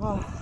Oh.